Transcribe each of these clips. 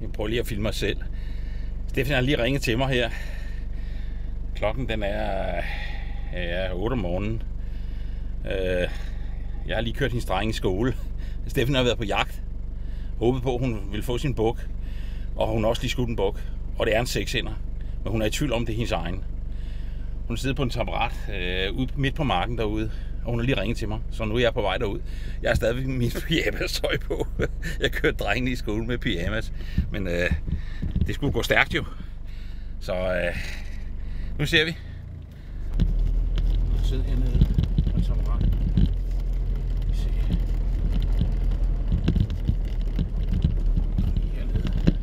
Jeg prøver lige at filme mig selv. Steffen har lige ringet til mig her. Klokken den er, er 8 om morgenen. Øh, jeg har lige kørt hendes dreng i skole. Steffen har været på jagt. Håbet på, at hun vil få sin buk. Og hun har også lige skudt en buk. Og det er en seksender. Men hun er i tvivl om, det er hendes egen. Hun sidder på en taburet øh, ude midt på marken derude. Og hun har lige ringet til mig, så nu er jeg på vej derud. Jeg har stadigvæk min pyjamas tøj på. Jeg kørte drengene i skole med pyjamas. Men øh, det skulle gå stærkt jo. Så øh, nu ser vi. Nu sidder hernede og tager taburet. Vi ser. Lige hernede.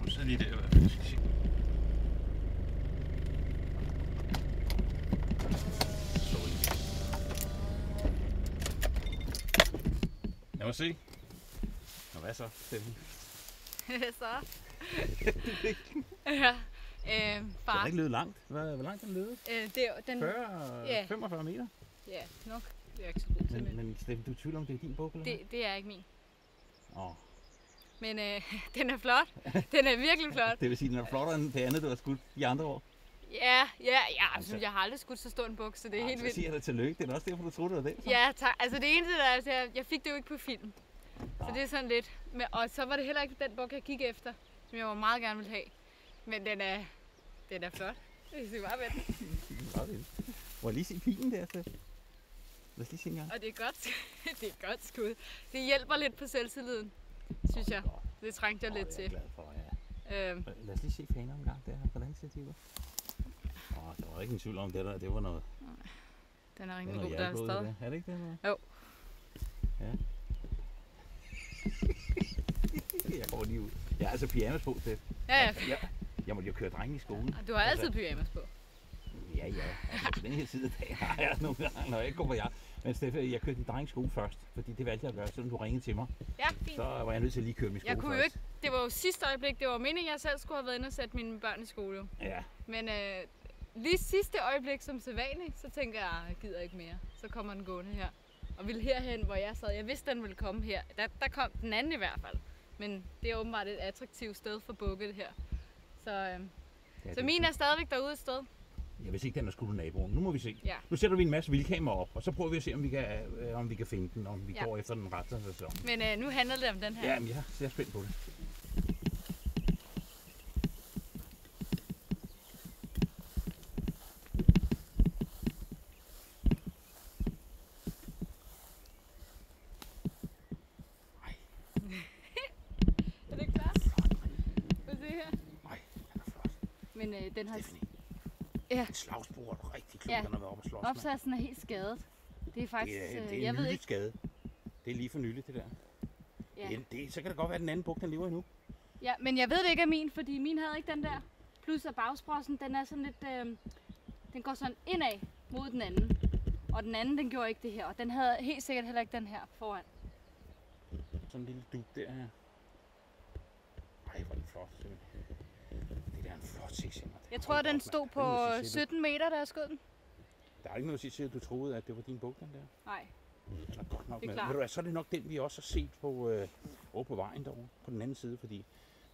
Hun sidder lige der i hvert fald. Lad mig se. Og hvad så, Steffen? så. ja. Øh, Den far. har ikke løbet langt. Hvad, hvor langt den løbet? Øh, det den... 40, Ja. 45 meter? Ja, nok. Det er ikke så god Men, men, Steffen, du er i tvivl om, det er din bog, eller hvad? det, det er ikke min. Åh. Men øh, den er flot. Den er virkelig flot. Det vil sige, den er flottere end det andet, du har skudt de andre år. Ja, ja, ja. Altså- Altså, jeg har aldrig skudt så stor en buk, så det er Ej, helt så vildt. siger jeg dig tillykke. Det er også derfor, du troede, det var den. så. Ja, tak. Altså det eneste, der er, altså, jeg, fik det jo ikke på film. Så det er sådan lidt. Men, og så var det heller ikke den buk, jeg gik efter, som jeg var meget gerne ville have. Men den er, den er flot. Jeg skal bare vildt. Må lige se pilen der, Steffen? Lad os lige se en gang. Og det er godt, det er godt skud. Det hjælper lidt på selvtilliden, synes jeg. Det trængte jeg Åh, lidt er til. jeg glad for, ja. Øhm, Lad os lige se faner en gang der. Hvordan ser de ud? Åh, der var ikke en tvivl om det der. Det var noget, den er var god der hjerteblod, stadig. der. Er det ikke det? Noget? Jo. Ja. jeg går lige ud. Jeg har altså pyjamas på, Steffen. Ja, ja. Jeg, jeg måtte jo køre drengen i skolen. Du har altid pyjamas på. Ja, ja. Altså, den her side af dagen har jeg nogle gange, når jeg ikke går på jagt. Men Steffen, jeg kørte din dreng i skole først, fordi det valgte jeg at gøre, selvom du ringede til mig. Ja, fint. Så var jeg nødt til at lige køre min skole Jeg kunne jo først. ikke, det var jo sidste øjeblik, det var meningen, jeg selv skulle have været inde og sætte mine børn i skole. jo. Ja, Men øh, lige sidste øjeblik som sædvanligt, så tænker jeg, "Ah, jeg gider ikke mere. Så kommer den gående her. Og ville herhen, hvor jeg sad. Jeg vidste, den ville komme her. Der, der kom den anden i hvert fald. Men det er åbenbart et attraktivt sted for bukket her. Så, øh, ja så min er stadigvæk derude et sted. Jeg vidste ikke, den er skudt af naboen. Nu må vi se. Ja. Nu sætter vi en masse vildkamera op, og så prøver vi at se, om vi kan, øh, om vi kan finde den, om vi Ja. går efter den rette sæson. Men øh, nu handler det om den her. Ja, men jeg er spændt på det. Er? Prøv at se her. Nej, den er flot. Men øh, den har... Stephanie. Ja. En slagsbror er rigtig klog, Ja. den har været oppe og slås. Opsatsen er helt skadet. Det er faktisk... Det er, øh, det er jeg ved ikke... skade. Det er lige for nyligt, det der. Ja. Det, er- det, så kan det godt være, at den anden buk, den lever endnu. Ja, men jeg ved det ikke af min, fordi min havde ikke den der. Plus at bagsprossen, den er sådan lidt, øh, den går sådan indad mod den anden. Og den anden, den gjorde ikke det her. Og den havde helt sikkert heller ikke den her foran. Sådan en lille dug der her. Ej, hvor er den flot. Det der er en flot sekshænder. Jeg tror, den stod på 17 meter, da jeg skød den. Der er ikke noget at sige til, at du troede, at det var din buk, den der. Nej. Den er godt nok Det er med. klart. Ved du hvad, så er det nok den, vi også har set på, øh, over på vejen derovre, på den anden side, fordi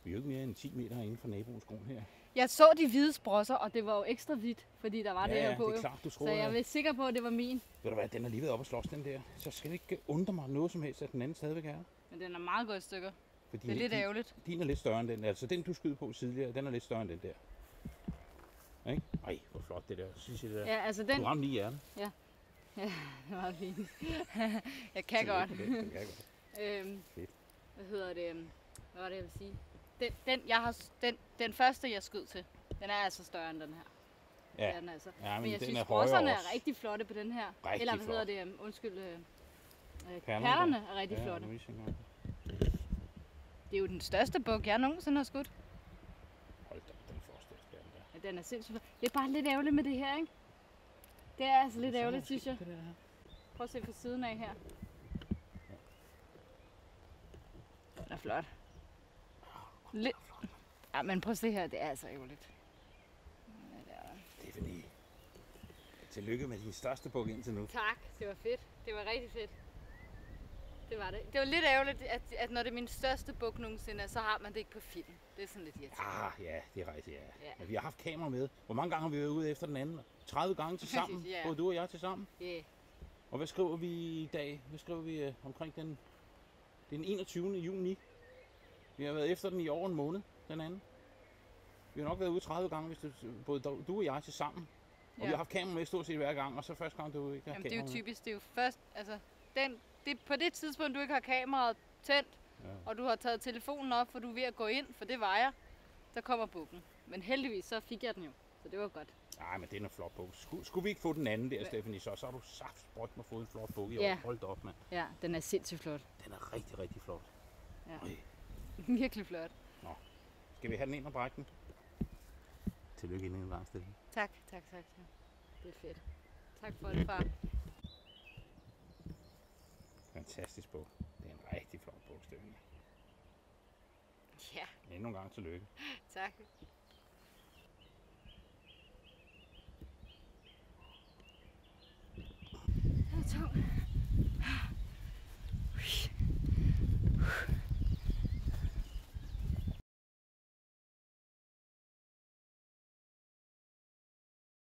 vi er jo ikke mere end 10 meter inden for naboens grund her. Jeg så de hvide sprosser, og det var jo ekstra hvidt, fordi der var ja, det her ja, på. det er klart, du Så tror, jeg er sikker på, at det var min. ved du hvad, den er lige ved op og slås, den der. Så skal det ikke undre mig noget som helst, at den anden stadigvæk er. Men den er meget godt stykker. Fordi Det er lidt din, ærgerligt. din er lidt større end den. Altså den, du skød på tidligere, den er lidt større end den der. Ikke? Ej, hvor flot det der. Synes jeg, det der. Ja, altså Du den... ramte lige i hjertet. Det var fint. jeg kan godt. det, Den kan godt. Øhm, Fedt. hvad hedder det? øhm, Hvad var det, jeg vil sige? Den, den, jeg har, den, den første, jeg skød til, den er altså større end den her. Det Ja, er den altså. ja men, Men jeg den synes, er højere er rigtig flotte på den her. Rigtig Eller hvad flot. hedder det? øhm, Undskyld. Øh, øh, Perlerne perlerne er rigtig ja, flotte. nu vil jeg se engang. Det er jo den største buk, jeg nogensinde har skudt. Hold da, den første der. den der. Ja, den er sindssygt. Det er bare lidt ærgerligt med det her, ikke? Det er altså lidt Så er ærgerligt, synes jeg. det der. Prøv at se fra siden af her. Den er flot. Lidt. Ja, men prøv at se her, det er altså ærgerligt. Ja, det er- Tillykke med din største buk indtil nu. Tak, det var fedt. Det var rigtig fedt. Det var det. Det var lidt ærgerligt, at, at når det er min største buk nogensinde, så har man det ikke på film. Det er sådan lidt irriterende. Ah, ja, det er rigtigt, ja. Ja. Men vi har haft kamera med. Hvor mange gange har vi været ude efter den anden? 30 gange til sammen, ja. både du og jeg til sammen. Yeah. Og hvad skriver vi i dag? Hvad skriver vi øh, omkring den, den 21. juni? Vi har været efter den i over en måned, den anden. Vi har nok været ude 30 gange, hvis det, både du og jeg til sammen. Og Ja. vi har haft kamera med stort set hver gang, og så første gang, du ikke har Jamen, det er jo kamera typisk. Det er jo først, altså, den, det, på det tidspunkt, du ikke har kameraet tændt, Ja. og du har taget telefonen op, for du er ved at gå ind, for det var jeg, så kommer bukken. Men heldigvis, så fik jeg den jo. Så det var godt. Nej, men det er flot bog. Skulle, skulle vi ikke få den anden der, Hva- Stephanie, så, så har du saft sprøjt med fået en flot bog i Ja. år. Hold op, mand. Ja, den er sindssygt flot. Den er rigtig, rigtig flot. Ja. Øj. Virkelig flot. Skal vi have den ind og brække den? Tillykke endnu en Stephanie. Tak, tak, tak. tak. Det er fedt. Tak for det, far fantastisk bog. Det er en rigtig flot bogstøvning. Ja. Endnu en gang tillykke. tak. Det er tungt.